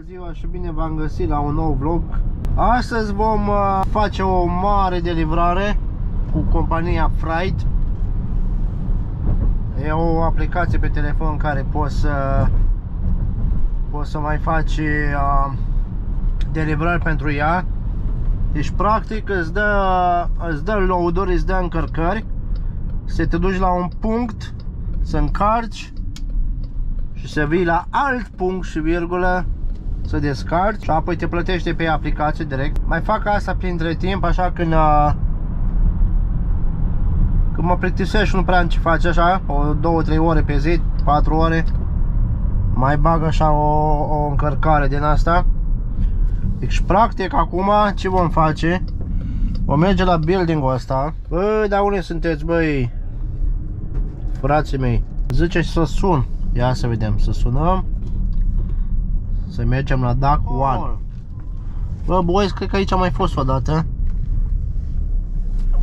Bună ziua și bine v-am găsit la un nou vlog. Astăzi vom uh, face o mare de livrare cu compania Fright E o aplicație pe telefon care poți să poți să mai faci uh, de livrări pentru ea. Deci practic îți dă, îți dă load-uri, îți dă încărcări Să te duci la un punct, să încarci și să vii la alt punct și virgulă să descarci și apoi te plătește pe aplicație direct. Mai fac asta printre timp, așa când uh, când mă plictisesc și nu prea am ce face așa, o 2-3 ore pe zi, 4 ore, mai bag așa o, o încărcare din asta. Deci practic acum ce vom face? Vom merge la building-ul ăsta. Băi, dar unde sunteți, băi? Frații mei. Zice să sun. Ia să vedem, să sunăm. Să mergem la DAC 1. Bă, boys, cred că aici am mai fost o dată.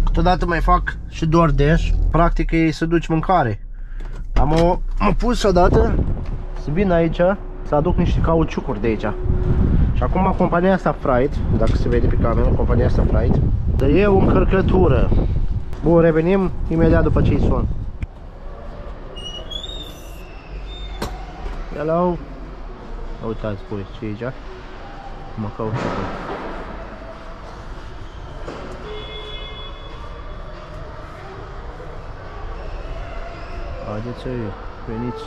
Câteodată mai fac și doar dash. Practic e să duci mâncare. Am o, am pus odată să vin aici să aduc niște cauciucuri de aici. Și acum compania asta Fright, dacă se vede pe cameră, compania asta Fright, e o încărcătură. Bun, revenim imediat după ce-i sun. Hello. Uitați voi ce e aici. Mă caut și acolo. Haideți, veniți.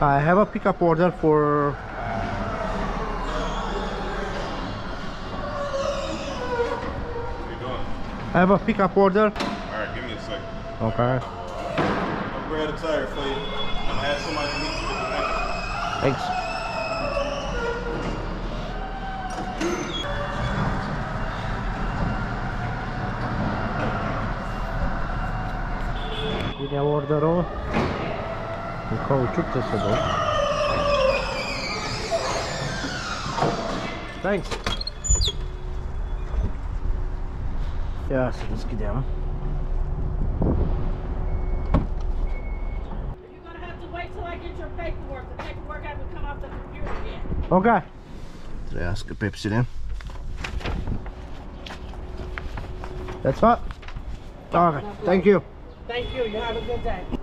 I have a pickup order for I have a pickup order. Alright, give me a second. Okay. grab the tire for you. I'm gonna have somebody meet you. Thanks. Vediamo orderò il caucciutto secondo. Thanks. Ok. Trăiască Pepsile. That's what? Okay, thank you. Thank you. You have a good day.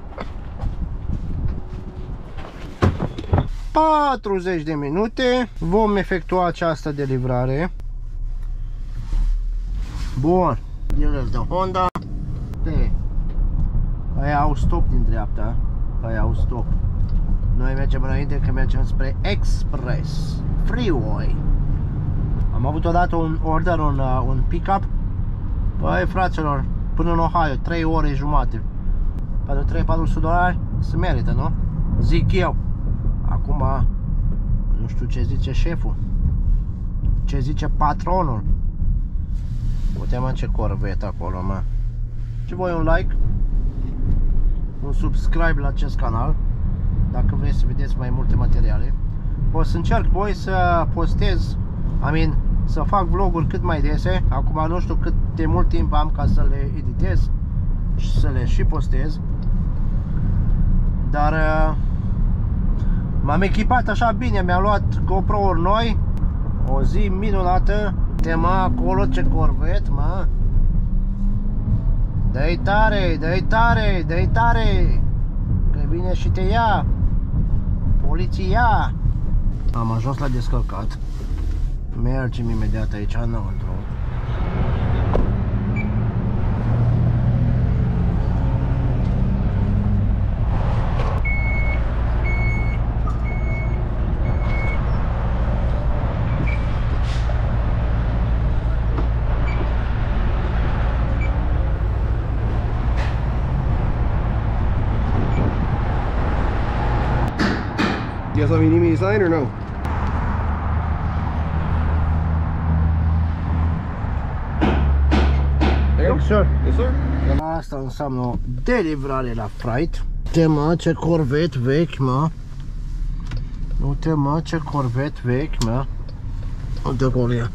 40 de minute vom efectua această de livrare. Bun. Dealers de Honda. Pe. Aia au stop din dreapta. Aia au stop. Noi mergem înainte că mergem spre Express Freeway. Am avut odată un order, un, uh, un pick-up. Băi, fraților, până în Ohio, 3 ore jumate. Pentru 3-400 dolari se merită, nu? Zic eu. Acum, nu știu ce zice șeful. Ce zice patronul. Uite mă ce corvet acolo, mă. Ce voi un like, un subscribe la acest canal, dacă vreți să vedeți mai multe materiale. O să încerc, voi să postez, I mean, să fac vloguri cât mai dese. Acum nu știu cât de mult timp am ca să le editez și să le și postez. Dar uh, M-am echipat așa bine, mi-am luat GoPro-uri noi O zi minunată Te-mă acolo, ce corvet, mă Dă-i tare, dă-i tare, dă-i tare Că vine și te ia Poliția. Am ajuns la descărcat. Mergem imediat aici înăuntru You have something you need me to sign or no? There you go. Sure. Yes, sir. Asta înseamnă o delivrare la Fright. Uite mă, ce corvet vechi, mă. Uite mă, ce corvet vechi, mă. Uite acolo e.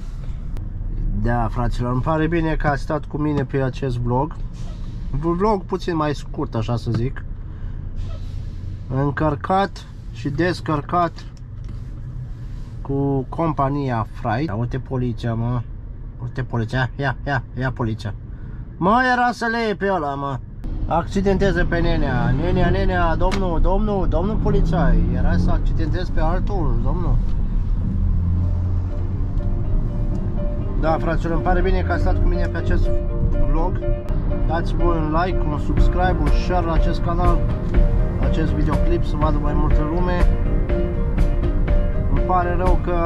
Da, fraților, îmi pare bine că ați stat cu mine pe acest vlog. Un vlog puțin mai scurt, așa să zic. Încărcat și descărcat cu compania Fright. Uite poliția, mă. Uite poliția, ia, ia, ia poliția. Mă, era să le iei pe ăla, mă. Accidenteze pe nenea, nenea, nenea, domnul, domnul, domnul polițai. Era să accidentezi pe altul, domnul. Da, fraților, îmi pare bine că ați stat cu mine pe acest vlog. Dați voi un like, un subscribe, un share la acest canal, la acest videoclip, să vadă mai multă lume. Îmi pare rău că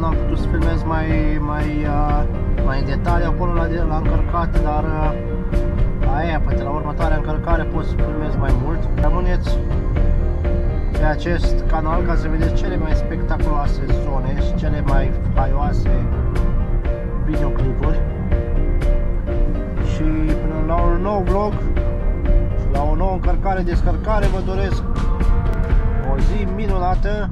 n-am putut să filmez mai, mai, uh, mai în detaliu acolo la, la încărcat, dar uh, aia, poate la următoarea încărcare pot să filmez mai mult. Rămâneți pe acest canal ca să vedeți cele mai spectaculoase zone și cele mai faioase videoclipuri și până la un încărcare, descărcare vă doresc. O zi minunată